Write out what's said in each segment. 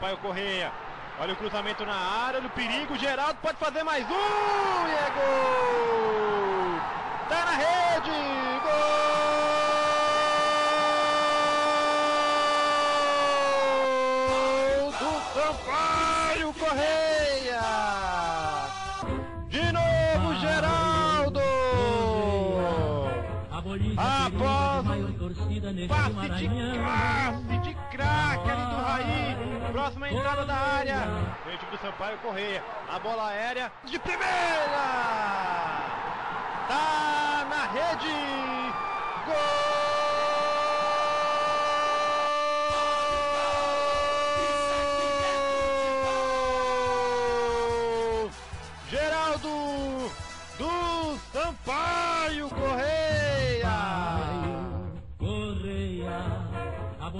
Sampaio Correia. Olha o cruzamento na área, olha o perigo. Geraldo pode fazer mais um. E é gol! Tá na rede! Gol do Sampaio Correia! De novo, Geraldo! Após um passe de classe, de craque ali do Raí. Próxima entrada da área. Frente do Sampaio Correia. A bola aérea de primeira. Tá na rede.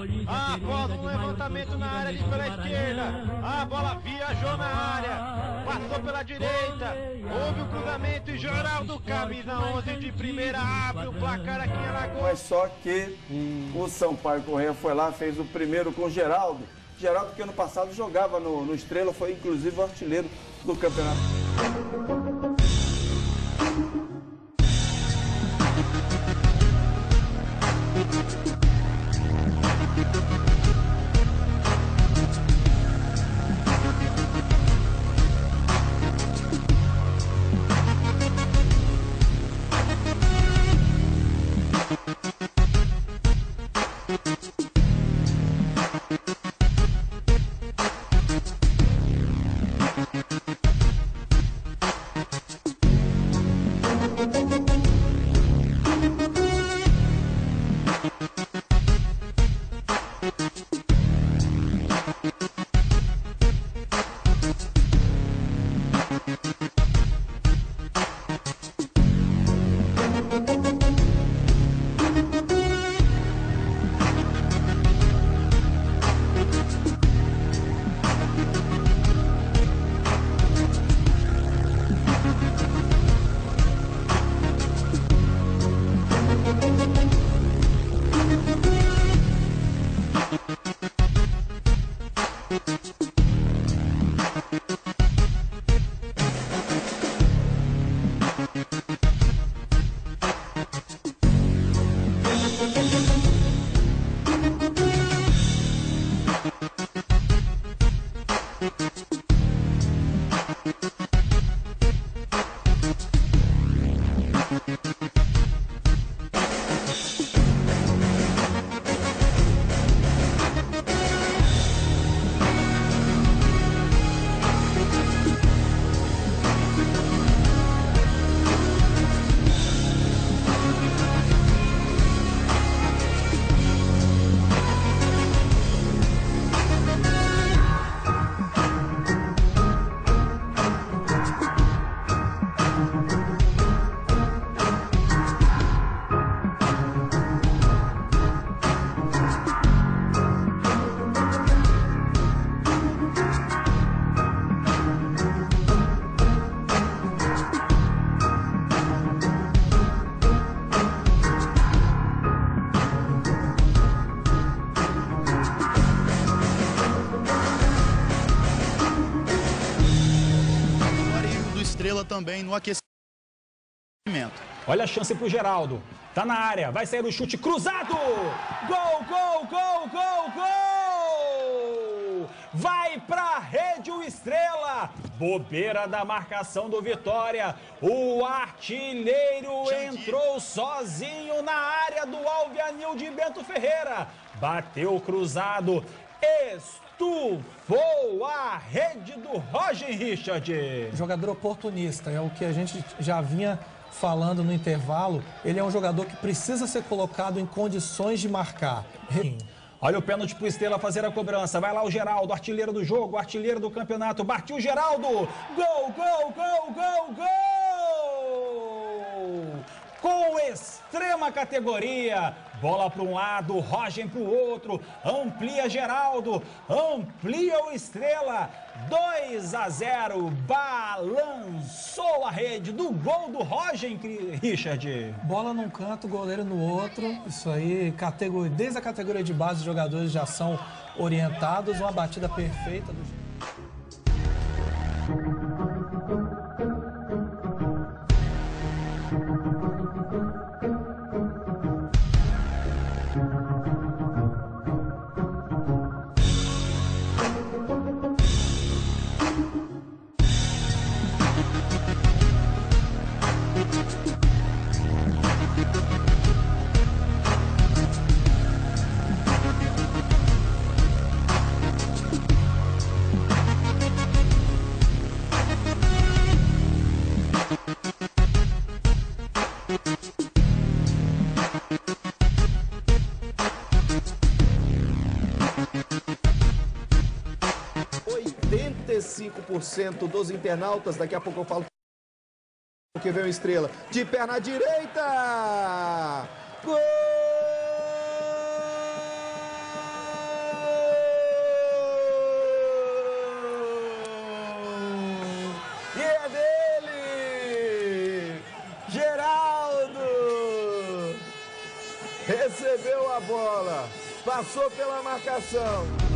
Após um levantamento na área ali pela esquerda, a bola viajou na área, passou pela direita, houve o cruzamento e Geraldo, camisa 11 de primeira, abre o placar aqui em Alagoas. Mas só que o Sampaio Correia foi lá, fez o primeiro com Geraldo. Geraldo que ano passado jogava no, no Estrela, foi inclusive o artilheiro do campeonato. do Estrela também no aquecimento. Olha a chance pro Geraldo. Tá na área, vai sair o chute cruzado. Gol, gol, gol, gol, gol! Vai pra rede o Estrela. Bobeira da marcação do Vitória. O artilheiro entrou sozinho na área do Alvianil de Bento Ferreira. Bateu cruzado. Estufou a rede do Roger Richard. Jogador oportunista, é o que a gente já vinha falando no intervalo. Ele é um jogador que precisa ser colocado em condições de marcar. Olha o pênalti pro Estrela fazer a cobrança. Vai lá o Geraldo, artilheiro do jogo, artilheiro do campeonato. Partiu o Geraldo. Gol, gol, gol, gol, gol! Com extrema categoria. Bola para um lado, Roger para o outro. Amplia Geraldo, amplia o Estrela. 2 a 0. Balançou a rede do gol do Roger, Richard. Bola num canto, goleiro no outro. Isso aí, categoria, desde a categoria de base, os jogadores já são orientados. Uma batida perfeita do. Dos internautas. Daqui a pouco eu falo que vem o Estrela. De perna direita! Gol! E é dele! Geraldo! Recebeu a bola, passou pela marcação.